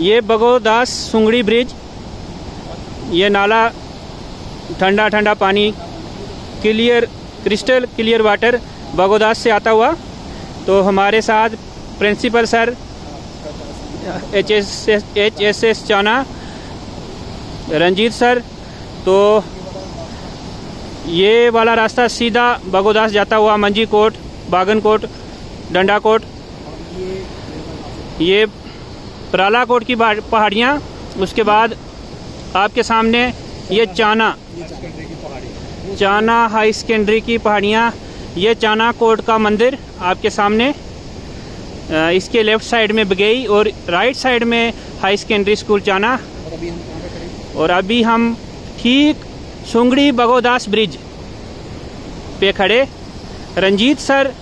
ये बगोदास सुंगड़ी ब्रिज, ये नाला ठंडा ठंडा पानी, clear, crystal, clear water Bagodas से आता हुआ। तो हमारे साथ principal sir H S S H S S Chana, Ranjit sir तो ये वाला रास्ता सीधा बगोदास जाता हुआ, मंजी कोट, बागन कोट, डंडा कोट, ये पराला कोट की पहाड़ियाँ, उसके बाद आपके सामने ये चाना। चाना हाई सेकेंडरी की पहाड़ियाँ, ये चाना कोट का मंदिर आपके सामने इसके लेफ़्ट साइड में बगई और राइट साइड में हाई सेकेंडरी स्कूल चाना। और अभी हम ठीक सुंगड़ी बगोदास ब्रिज पे खड़े। रंजीत सर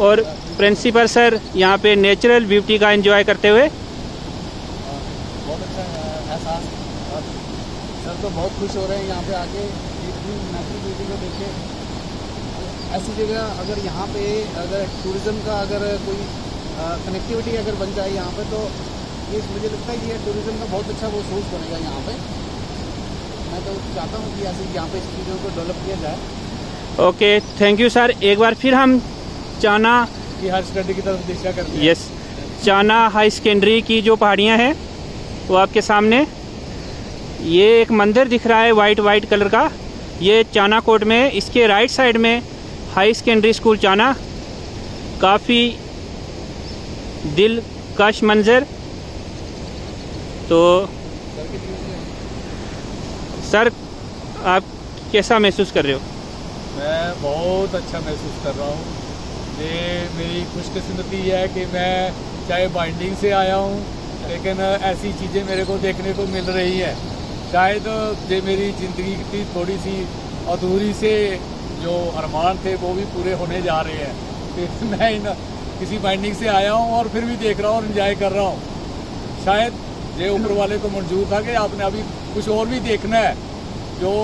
और प्रिंसिपल सर यहाँ पे नेचुरल ब्यूटी का एंजॉय करते हुए बहुत अच्छा एहसास सर तो बहुत खुश हो रहे हैं यहाँ पे आके। इतनी नेचुरल ब्यूटी को देखे। ऐसी जगह अगर यहाँ पे अगर टूरिज़्म का अगर कोई कनेक्टिविटी अगर बन जाए यहाँ पे तो ये मुझे लगता है ये टूरिज़्म का बहुत अच्छा वो सोर्स बनेगा यहाँ पे। मैं तो चाहता हूँ कि ऐसे यहाँ पे इस चीज़ों को डेवलप किया जाए। ओके थैंक यू सर एक बार फिर हम चाना की हायर सेकेंडरी की तरफ़ दिशा कर यस चाना हाई सेकेंडरी की जो पहाड़ियाँ हैं वो आपके सामने ये एक मंदिर दिख रहा है वाइट वाइट कलर का। ये चाना कोट में, इसके राइट साइड में हाई सेकेंडरी स्कूल चाना। काफ़ी दिल कश मंज़र तो सर, आप कैसा महसूस कर रहे हो? मैं बहुत अच्छा महसूस कर रहा हूँ। ये मेरी खुशकस्मती है कि मैं चाहे बाइंडिंग से आया हूँ, लेकिन ऐसी चीज़ें मेरे को देखने को मिल रही है। शायद ये मेरी ज़िंदगी की थोड़ी सी अधूरी से जो अरमान थे, वो भी पूरे होने जा रहे हैं। फिर मैं इन किसी बाइंडिंग से आया हूँ और फिर भी देख रहा हूँ और इन्जॉय कर रहा हूँ। शायद ये ऊपर वाले को मंजूर था कि आपने अभी कुछ और भी देखना है, जो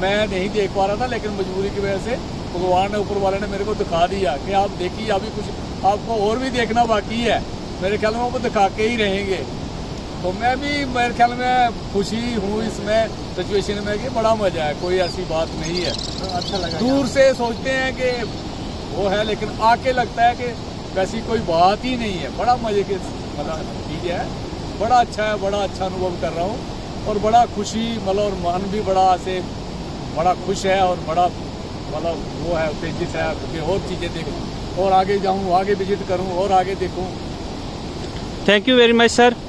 मैं नहीं देख पा रहा था, लेकिन मजबूरी की वजह से भगवान ने ऊपर वाले ने मेरे को दिखा दिया कि आप देखिए, अभी कुछ आपको और भी देखना बाकी है। मेरे ख्याल में वो दिखा के ही रहेंगे। तो मैं भी मेरे ख्याल में खुशी हूँ इसमें सिचुएशन में कि बड़ा मज़ा है कोई ऐसी बात नहीं है। तो अच्छा लगा दूर से सोचते हैं कि वो है लेकिन आके लगता है कि वैसी कोई बात ही नहीं है। बड़ा मज़े के मतलब चीज़ है। बड़ा अच्छा है बड़ा अच्छा अनुभव कर रहा हूँ। और बड़ा खुशी मतलब और मन भी बड़ा से बड़ा खुश है और बड़ा मतलब वो है उत्तेजित है कि और चीज़ें देख। और आगे जाऊँ आगे विज़िट करूँ और आगे देखूँ। Thank you very much sir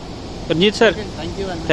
Ranjit sir thank you thank